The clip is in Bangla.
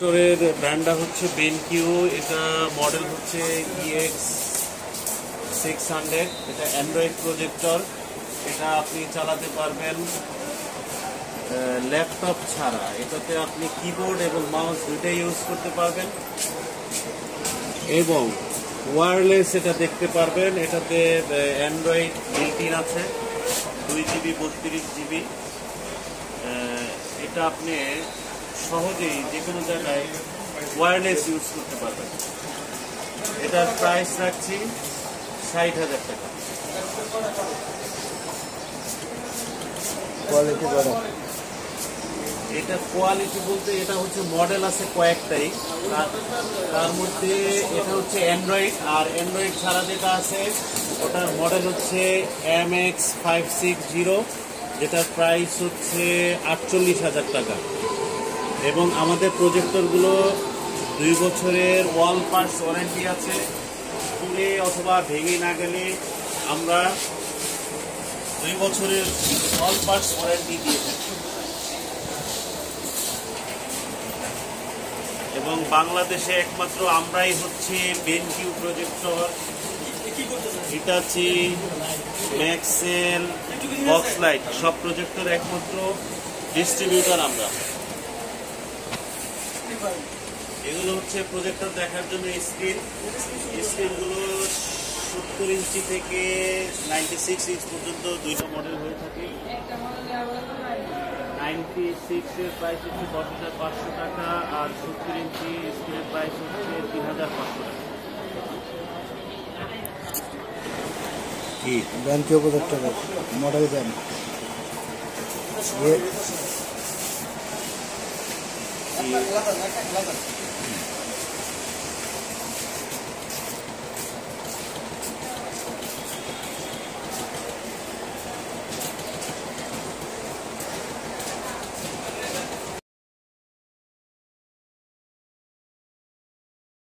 প্রজেক্টরের ব্র্যান্ডটা হচ্ছে বেনকিউ এটা মডেল হচ্ছে ইএক্স সিক্স হান্ড্রেড এটা অ্যান্ড্রয়েড প্রজেক্টর এটা আপনি চালাতে পারবেন ল্যাপটপ ছাড়া। এটাতে আপনি কিবোর্ড এবং মাউস দুইটাই ইউজ করতে পারবেন। এবং ওয়্যারলেস এটা দেখতে পারবেন, এটাতে অ্যান্ড্রয়েড বিল্ট আছে, দুই জিবি বত্রিশ জিবি এটা আপনি সহজেই যে কোনো জায়গায় ওয়্যারলেস ইউজ করতে পারবেন। এটার প্রাইস রাখছি ষাট হাজার টাকা। এটা কোয়ালিটি বলতে এটা হচ্ছে মডেল আছে কয়েকটাই। তার তার মধ্যে এটা হচ্ছে অ্যান্ড্রয়েড আর অ্যান্ড্রয়েড ছাড়া যেটা আছে ওটার মডেল হচ্ছে M X five six zero যেটার প্রাইস হচ্ছে আটচল্লিশ হাজার টাকা। এবং আমাদের প্রজেক্টরগুলো দুই বছরের ওয়াল পার্স ওয়ারেন্টি আছে। পুড়ে অথবা ভেঙে না গেলে আমরা দুই বছরের ওয়াল পার্স ওয়ারেন্টি দিয়ে থাকি। এবং বাংলাদেশে একমাত্র আমরাই হচ্ছে BenQ projector Hitachi Maxell Boxlight সব প্রজেক্টর একমাত্র ডিস্ট্রিবিউটর আমরা। এগুলো হচ্ছে প্রজেক্টর দেখার জন্য স্ক্রিন স্ক্রিনগুলো সত্তর ইঞ্চি থেকে নাইনটি সিক্স ইঞ্চ পর্যন্ত দুইটা মডেল হয়ে থাকে। নাইনটি সিক্সের প্রাইস হচ্ছে দশ হাজার পাঁচশো টাকা আর সত্তর ইঞ্চি স্ক্রিনের প্রাইস হচ্ছে তিন হাজার পাঁচশো টাকা। কি? Bank projector model bank 看你老来看你